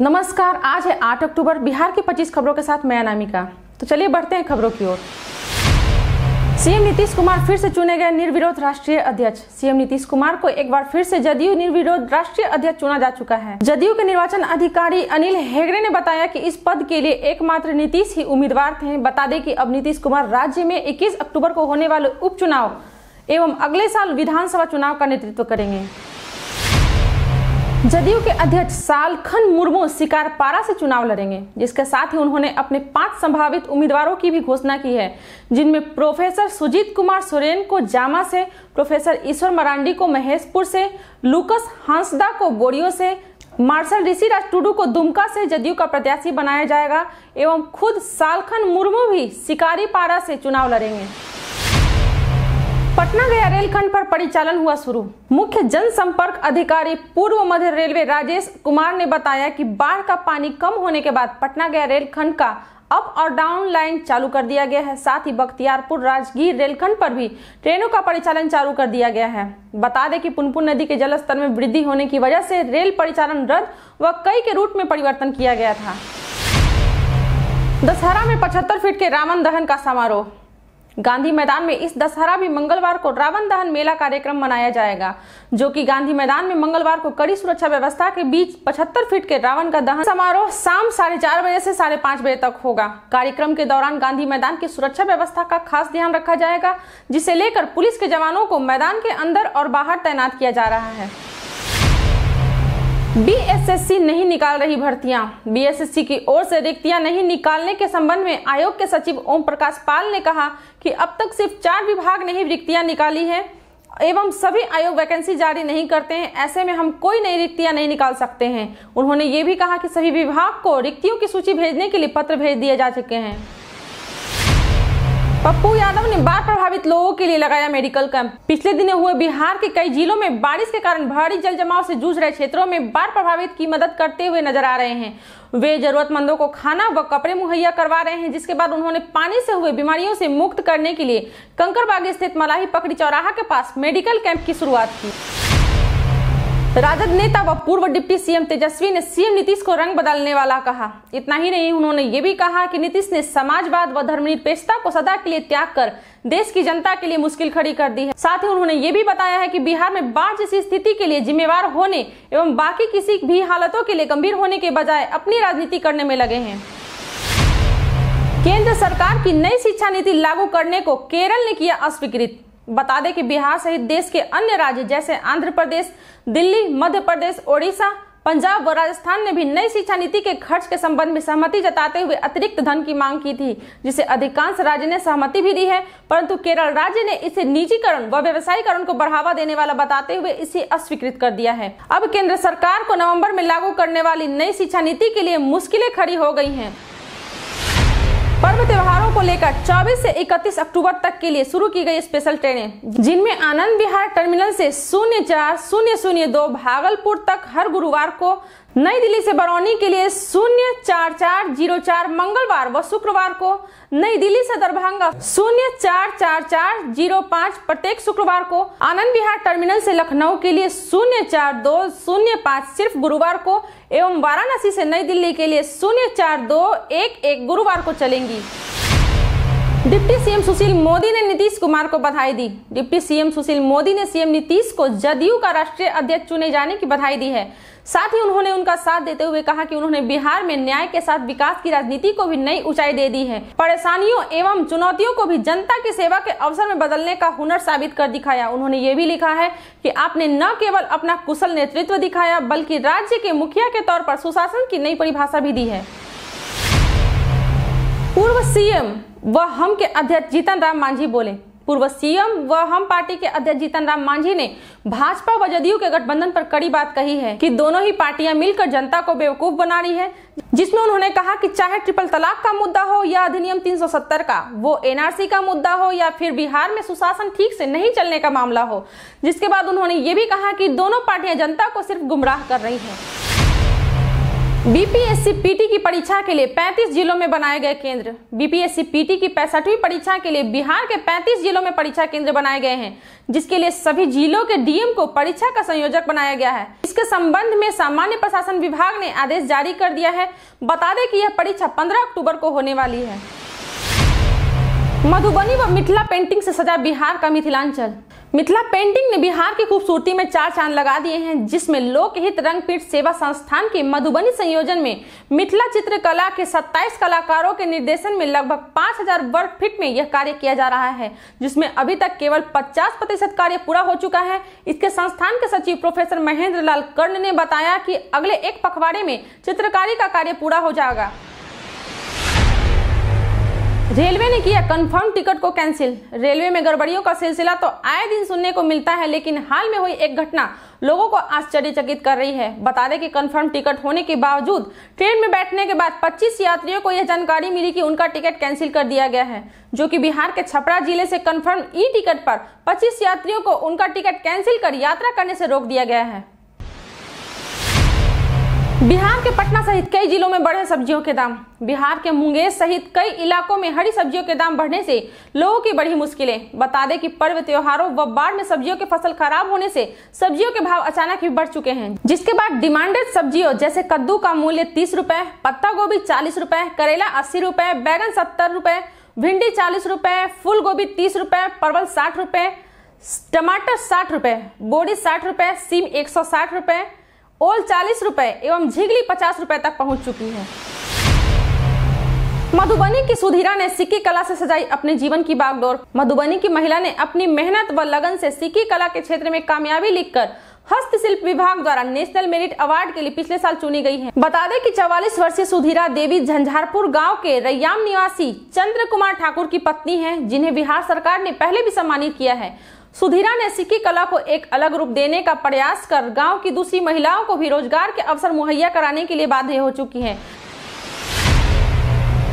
नमस्कार, आज है 8 अक्टूबर। बिहार की 25 खबरों के साथ मैं अनामिका। तो चलिए बढ़ते हैं खबरों की ओर। सीएम नीतीश कुमार फिर से चुने गए निर्विरोध राष्ट्रीय अध्यक्ष। सीएम नीतीश कुमार को एक बार फिर से जदयू निर्विरोध राष्ट्रीय अध्यक्ष चुना जा चुका है। जदयू के निर्वाचन अधिकारी अनिल हेगड़े ने बताया कि इस पद के लिए एकमात्र नीतीश ही उम्मीदवार थे। बता दें कि अब नीतीश कुमार राज्य में 21 अक्टूबर को होने वाले उपचुनाव एवं अगले साल विधानसभा चुनाव का नेतृत्व करेंगे। जदयू के अध्यक्ष सालखन मुर्मू शिकारपारा से चुनाव लड़ेंगे, जिसके साथ ही उन्होंने अपने पाँच संभावित उम्मीदवारों की भी घोषणा की है। जिनमें प्रोफेसर सुजीत कुमार सोरेन को जामा से, प्रोफेसर ईश्वर मरांडी को महेशपुर से, लुकस हंसदा को बोरियो से, मार्शल ऋषिराज टूडू को दुमका से जदयू का प्रत्याशी बनाया जाएगा, एवं खुद सालखन मुर्मू भी शिकारीपाड़ा से चुनाव लड़ेंगे। पटना गया रेलखंड पर परिचालन हुआ शुरू। मुख्य जनसंपर्क अधिकारी पूर्व मध्य रेलवे राजेश कुमार ने बताया कि बाढ़ का पानी कम होने के बाद पटना गया रेलखंड का अप और डाउन लाइन चालू कर दिया गया है। साथ ही बख्तियारपुर राजगीर रेलखंड पर भी ट्रेनों का परिचालन चालू कर दिया गया है। बता दें कि पुनपुन नदी के जलस्तर में वृद्धि होने की वजह से रेल परिचालन रद्द व कई के रूट में परिवर्तन किया गया था। दशहरा में पचहत्तर फीट के रावण दहन का समारोह। गांधी मैदान में इस दशहरा भी मंगलवार को रावण दहन मेला कार्यक्रम मनाया जाएगा, जो कि गांधी मैदान में मंगलवार को कड़ी सुरक्षा व्यवस्था के बीच 75 फीट के रावण का दहन समारोह शाम साढ़े चार बजे से साढ़े पाँच बजे तक होगा। कार्यक्रम के दौरान गांधी मैदान की सुरक्षा व्यवस्था का खास ध्यान रखा जाएगा, जिसे लेकर पुलिस के जवानों को मैदान के अंदर और बाहर तैनात किया जा रहा है। बीएसएससी नहीं निकाल रही भर्तियाँ। बीएसएससी की ओर से रिक्तियाँ नहीं निकालने के संबंध में आयोग के सचिव ओम प्रकाश पाल ने कहा कि अब तक सिर्फ़ चार विभाग ने ही रिक्तियाँ निकाली है, एवं सभी आयोग वैकेंसी जारी नहीं करते हैं, ऐसे में हम कोई नई रिक्तियाँ नहीं निकाल सकते हैं। उन्होंने ये भी कहा कि सभी विभाग को रिक्तियों की सूची भेजने के लिए पत्र भेज दिए जा चुके हैं। पप्पू यादव ने बाढ़ प्रभावित लोगों के लिए लगाया मेडिकल कैंप। पिछले दिनों हुए बिहार के कई जिलों में बारिश के कारण भारी जल जमाव से जूझ रहे क्षेत्रों में बाढ़ प्रभावित की मदद करते हुए नज़र आ रहे हैं। वे जरूरतमंदों को खाना व कपड़े मुहैया करवा रहे हैं, जिसके बाद उन्होंने पानी से हुए बीमारियों से मुक्त करने के लिए कंकड़बाग स्थित मलाही पकड़ी चौराहा के पास मेडिकल कैंप की शुरुआत की। राजद नेता व पूर्व डिप्टी सीएम तेजस्वी ने सीएम नीतीश को रंग बदलने वाला कहा। इतना ही नहीं, उन्होंने ये भी कहा कि नीतीश ने समाजवाद व धर्मनिरपेक्षता को सदा के लिए त्याग कर देश की जनता के लिए मुश्किल खड़ी कर दी है। साथ ही उन्होंने ये भी बताया है कि बिहार में बाढ़ जैसी स्थिति के लिए जिम्मेवार होने एवं बाकी किसी भी हालतों के लिए गंभीर होने के बजाय अपनी राजनीति करने में लगे हैं। केंद्र सरकार की नई शिक्षा नीति लागू करने को केरल ने किया अस्वीकृत। बता दें कि बिहार सहित देश के अन्य राज्य जैसे आंध्र प्रदेश, दिल्ली, मध्य प्रदेश, ओडिशा, पंजाब व राजस्थान ने भी नई शिक्षा नीति के खर्च के संबंध में सहमति जताते हुए अतिरिक्त धन की मांग की थी, जिसे अधिकांश राज्य ने सहमति भी दी है, परंतु केरल राज्य ने इसे निजीकरण व व्यवसायीकरण को बढ़ावा देने वाला बताते हुए इसे अस्वीकृत कर दिया है। अब केंद्र सरकार को नवंबर में लागू करने वाली नई शिक्षा नीति के लिए मुश्किलें खड़ी हो गई हैं। पर्व त्योहारों को लेकर 24 से 31 अक्टूबर तक के लिए शुरू की गई स्पेशल ट्रेनें, जिनमें आनंद विहार टर्मिनल से शून्य चार, शून्य शून्य दो, भागलपुर तक हर गुरुवार को नई दिल्ली से बरौनी के लिए शून्य चार चार ज़ीरो चार मंगलवार व शुक्रवार को नई दिल्ली से दरभंगा शून्य चार चार चार ज़ीरो पाँच प्रत्येक शुक्रवार को आनंद विहार टर्मिनल से लखनऊ के लिए शून्य चार दो शून्य पाँच सिर्फ़ गुरुवार को एवं वाराणसी से नई दिल्ली के लिए शून्य चार दो एक एक गुरुवार को चलेंगी। डिप्टी सीएम सुशील मोदी ने नीतीश कुमार को बधाई दी। डिप्टी सीएम सुशील मोदी ने सीएम नीतीश को जदयू का राष्ट्रीय अध्यक्ष चुने जाने की बधाई दी है। साथ ही उन्होंने उनका साथ देते हुए कहा कि उन्होंने बिहार में न्याय के साथ विकास की राजनीति को भी नई ऊंचाई दे दी है। परेशानियों एवं चुनौतियों को भी जनता की सेवा के अवसर में बदलने का हुनर साबित कर दिखाया। उन्होंने ये भी लिखा है कि आपने न केवल अपना कुशल नेतृत्व दिखाया, बल्कि राज्य के मुखिया के तौर पर सुशासन की नई परिभाषा भी दी है। पूर्व सीएम व हम के अध्यक्ष जीतन राम मांझी बोले, पूर्व सीएम व हम पार्टी के अध्यक्ष जीतन राम मांझी ने भाजपा व जदयू के गठबंधन पर कड़ी बात कही है कि दोनों ही पार्टियाँ मिलकर जनता को बेवकूफ़ बना रही है, जिसमें उन्होंने कहा कि चाहे ट्रिपल तलाक का मुद्दा हो या अधिनियम 370 का, वो एनआरसी का मुद्दा हो या फिर बिहार में सुशासन ठीक से नहीं चलने का मामला हो, जिसके बाद उन्होंने ये भी कहा कि दोनों पार्टियाँ जनता को सिर्फ़ गुमराह कर रही है। बीपीएससी पीटी की परीक्षा के लिए 35 जिलों में बनाए गए केंद्र। बीपीएससी पीटी की पैंसठवीं परीक्षा के लिए बिहार के 35 जिलों में परीक्षा केंद्र बनाए गए हैं, जिसके लिए सभी जिलों के डीएम को परीक्षा का संयोजक बनाया गया है। इसके संबंध में सामान्य प्रशासन विभाग ने आदेश जारी कर दिया है। बता दें कि यह परीक्षा पंद्रह अक्टूबर को होने वाली है। मधुबनी व मिथिला पेंटिंग से सजा बिहार का मिथिलांचल। मिथिला पेंटिंग ने बिहार की खूबसूरती में चार चाँद लगा दिए हैं, जिसमें लोकहित रंगपीठ सेवा संस्थान के मधुबनी संयोजन में मिथिला चित्रकला के 27 कलाकारों के निर्देशन में लगभग 5000 वर्ग फीट में यह कार्य किया जा रहा है, जिसमें अभी तक केवल 50 प्रतिशत कार्य पूरा हो चुका है। इसके संस्थान के सचिव प्रोफेसर महेंद्र लाल कर्ण ने बताया कि अगले एक पखवाड़े में चित्रकारी का कार्य पूरा हो जाएगा। रेलवे ने किया कंफर्म टिकट को कैंसिल रेलवे में गड़बड़ियों का सिलसिला तो आए दिन सुनने को मिलता है, लेकिन हाल में हुई एक घटना लोगों को आश्चर्यचकित कर रही है। बता दें कि कंफर्म टिकट होने के बावजूद ट्रेन में बैठने के बाद 25 यात्रियों को यह जानकारी मिली कि उनका टिकट कैंसिल कर दिया गया है, जो कि बिहार के छपरा ज़िले से कंफर्म ई टिकट पर 25 यात्रियों को उनका टिकट कैंसिल कर यात्रा करने से रोक दिया गया है। बिहार के पटना सहित कई जिलों में बढ़े सब्जियों के दाम। बिहार के मुंगेर सहित कई इलाकों में हरी सब्जियों के दाम बढ़ने से लोगों की बढ़ी मुश्किलें। बता दें कि पर्व त्योहारों व बाढ़ में सब्जियों की फ़सल खराब होने से सब्जियों के भाव अचानक ही बढ़ चुके हैं। जिसके बाद डिमांडेड सब्जियों जैसे कद्दू का मूल्य तीस रूपए, पत्ता गोभी चालीस रूपए, करेला अस्सी रूपए, बैगन सत्तर रूपए, भिंडी चालीस रूपए फूल गोभी तीस रूपए, परवल साठ रूपए, टमाटर साठ रूपए बोड़ी साठ रूपए, सीम एक सौ साठ रूपए ओल चालीस रुपए एवं झिगली पचास रुपए तक पहुँच चुकी है। मधुबनी की सुधीरा ने सिक्की कला से सजाई अपने जीवन की बागडोर। मधुबनी की महिला ने अपनी मेहनत व लगन से सिक्की कला के क्षेत्र में कामयाबी लिखकर हस्तशिल्प विभाग द्वारा नेशनल मेरिट अवार्ड के लिए पिछले साल चुनी गई है। बता दें कि 44 वर्षीय सुधीरा देवी झंझारपुर गाँव के रैयाम निवासी चंद्र कुमार ठाकुर की पत्नी हैं, जिन्हें बिहार सरकार ने पहले भी सम्मानित किया है। सुधीरा ने सिक्की कला को एक अलग रूप देने का प्रयास कर गाँव की दूसरी महिलाओं को भी रोज़गार के अवसर मुहैया कराने के लिए बाध्य हो चुकी हैं।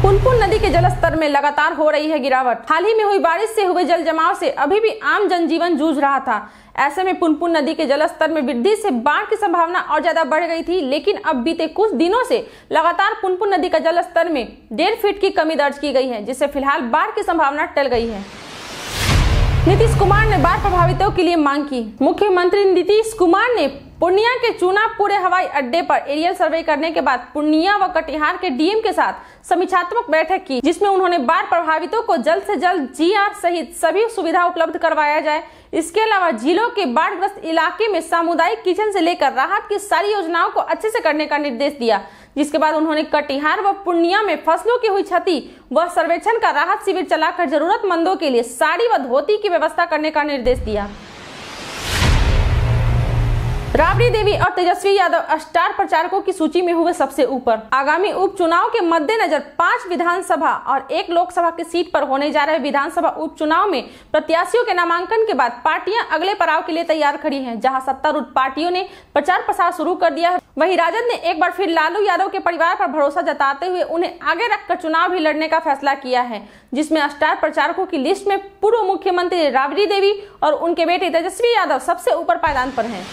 पुनपुन नदी के जलस्तर में लगातार हो रही है गिरावट। हाल ही में हुई बारिश से हुए जल जमाव से अभी भी आम जनजीवन जूझ रहा था। ऐसे में पुनपुन नदी के जलस्तर में वृद्धि से बाढ़ की संभावना और ज़्यादा बढ़ गई थी, लेकिन अब बीते कुछ दिनों से लगातार पुनपुन नदी का जलस्तर में डेढ़ फीट की कमी दर्ज की गई है, जिससे फ़िलहाल बाढ़ की संभावना टल गई है। नीतीश कुमार ने बाढ़ प्रभावितों के लिए मांग की। मुख्यमंत्री नीतीश कुमार ने पूर्णिया के चूना पूरे हवाई अड्डे पर एरियल सर्वे करने के बाद पूर्णिया व कटिहार के डीएम के साथ समीक्षात्मक बैठक की, जिसमें उन्होंने बाढ़ प्रभावितों को जल्द से जल्द जीआर सहित सभी सुविधा उपलब्ध करवाया जाए। इसके अलावा जिलों के बाढ़ग्रस्त इलाके में सामुदायिक किचन से लेकर राहत की सारी योजनाओं को अच्छे से करने का निर्देश दिया। जिसके बाद उन्होंने कटिहार व पूर्णिया में फ़सलों की हुई क्षति व सर्वेक्षण का राहत शिविर चलाकर जरूरतमंदों के लिए साड़ी व धोती की व्यवस्था करने का निर्देश दिया। राबड़ी देवी और तेजस्वी यादव स्टार प्रचारकों की सूची में हुए सबसे ऊपर। आगामी उपचुनाव के मद्देनजर पाँच विधानसभा और एक लोकसभा की सीट पर होने जा रहे विधानसभा उपचुनाव में प्रत्याशियों के नामांकन के बाद पार्टियाँ अगले पड़ाव के लिए तैयार खड़ी हैं, जहाँ सत्तारूढ़ पार्टियों ने प्रचार प्रसार शुरू कर दिया है। वहीं राजद ने एक बार फिर लालू यादव के परिवार पर भरोसा जताते हुए उन्हें आगे रखकर चुनाव भी लड़ने का फैसला किया है, जिसमें स्टार प्रचारकों की लिस्ट में पूर्व मुख्यमंत्री राबड़ी देवी और उनके बेटे तेजस्वी यादव सबसे ऊपर पायदान पर हैं।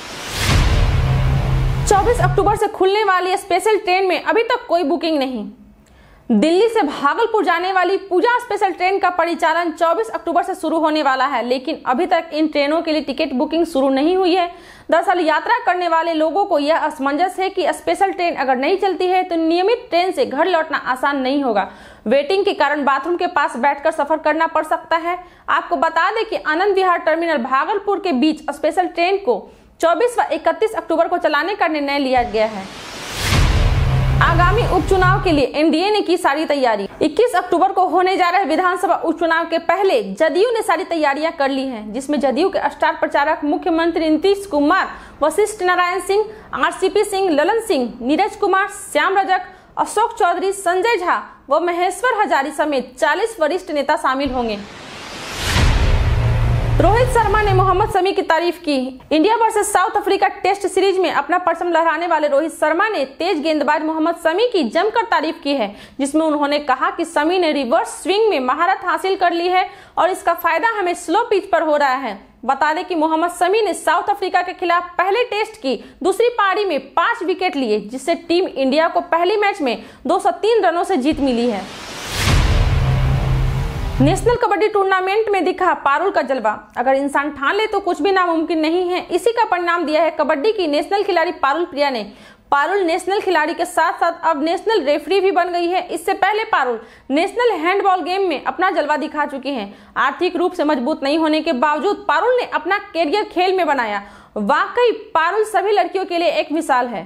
24 अक्टूबर से खुलने वाली स्पेशल ट्रेन में अभी तक कोई बुकिंग नहीं। दिल्ली से भागलपुर जाने वाली पूजा स्पेशल ट्रेन का परिचालन 24 अक्टूबर से शुरू होने वाला है, लेकिन अभी तक इन ट्रेनों के लिए टिकट बुकिंग शुरू नहीं हुई है। दरअसल यात्रा करने वाले लोगों को यह असमंजस है कि स्पेशल ट्रेन अगर नहीं चलती है तो नियमित ट्रेन से घर लौटना आसान नहीं होगा। वेटिंग के कारण बाथरूम के पास बैठकर सफ़र करना पड़ सकता है। आपको बता दें कि आनंद विहार टर्मिनल भागलपुर के बीच स्पेशल ट्रेन को 24 व 31 अक्टूबर को चलाने का निर्णय लिया गया है। आगामी उपचुनाव के लिए एनडीए ने की सारी तैयारी। 21 अक्टूबर को होने जा रहे विधानसभा उपचुनाव के पहले जदयू ने सारी तैयारियाँ कर ली हैं, जिसमें जदयू के स्टार प्रचारक मुख्यमंत्री नीतीश कुमार, वशिष्ठ नारायण सिंह, आरसीपी सिंह ललन सिंह, नीरज कुमार, श्याम रजक, अशोक चौधरी, संजय झा व महेश्वर हजारी समेत 40 वरिष्ठ नेता शामिल होंगे। रोहित शर्मा ने मोहम्मद समी की तारीफ़ की। India versus South Africa test series में अपना परचम लहराने वाले रोहित शर्मा ने तेज गेंदबाज मोहम्मद समी की जमकर तारीफ़ की है, जिसमें उन्होंने कहा कि समी ने रिवर्स स्विंग में महारत हासिल कर ली है और इसका फ़ायदा हमें स्लो पिच पर हो रहा है। बता दें कि मोहम्मद शमी ने साउथ अफ्रीका के खिलाफ पहले टेस्ट की, दूसरी पारी में पाँच विकेट लिए, जिससे टीम इंडिया को पहले मैच में 203 रनों से जीत मिली है। नेशनल कबड्डी टूर्नामेंट में दिखा पारुल का जलवा। अगर इंसान ठान ले तो कुछ भी नामुमकिन नहीं है। इसी का परिणाम दिया है कबड्डी की नेशनल खिलाड़ी पारुल प्रिया ने। पारुल नेशनल खिलाड़ी के साथ साथ अब नेशनल रेफरी भी बन गई है। इससे पहले पारुल नेशनल हैंडबॉल गेम में अपना जलवा दिखा चुकी हैं। आर्थिक रूप से मज़बूत नहीं होने के बावजूद पारुल ने अपना कैरियर खेल में बनाया। वाकई पारुल सभी लड़कियों के लिए एक मिसाल है।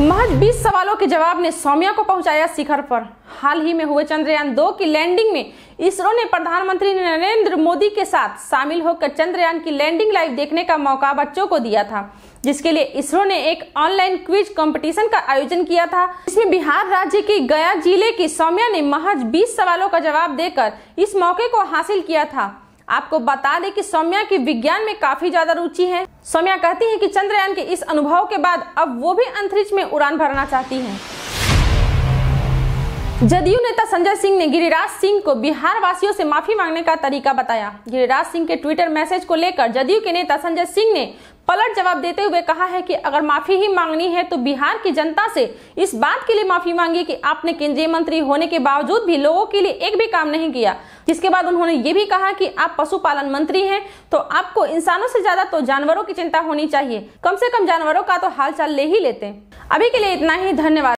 महज 20 सवालों के जवाब ने सौम्या को पहुँचाया शिखर पर। हाल ही में हुए चंद्रयान दो की लैंडिंग में इसरो ने प्रधानमंत्री नरेंद्र मोदी के साथ शामिल होकर चंद्रयान की लैंडिंग लाइव देखने का मौका बच्चों को दिया था, जिसके लिए इसरो ने एक ऑनलाइन क्विज कंपटीशन का आयोजन किया था। इसमें बिहार राज्य के गया ज़िले की सौम्या ने महज 20 सवालों का जवाब देकर इस मौके को हासिल किया था। आपको बता दें कि सौम्या की विज्ञान में काफ़ी ज़्यादा रुचि है। सौम्या कहती है कि चंद्रयान के इस अनुभव के बाद अब वो भी अंतरिक्ष में उड़ान भरना चाहती हैं। जदयू नेता संजय सिंह ने गिरिराज सिंह को बिहार वासियों से माफ़ी मांगने का तरीका बताया। गिरिराज सिंह के ट्विटर मैसेज को लेकर जदयू के नेता संजय सिंह ने पलट जवाब देते हुए कहा है कि अगर माफ़ी ही मांगनी है तो बिहार की जनता से इस बात के लिए माफ़ी मांगी कि आपने केंद्रीय मंत्री होने के बावजूद भी लोगों के लिए एक भी काम नहीं किया। जिसके बाद उन्होंने ये भी कहा कि आप पशुपालन मंत्री हैं तो आपको इंसानों से ज़्यादा तो जानवरों की चिंता होनी चाहिए। कम से कम जानवरों का तो हालचाल ले ही लेते अभी के लिए इतना ही, धन्यवाद।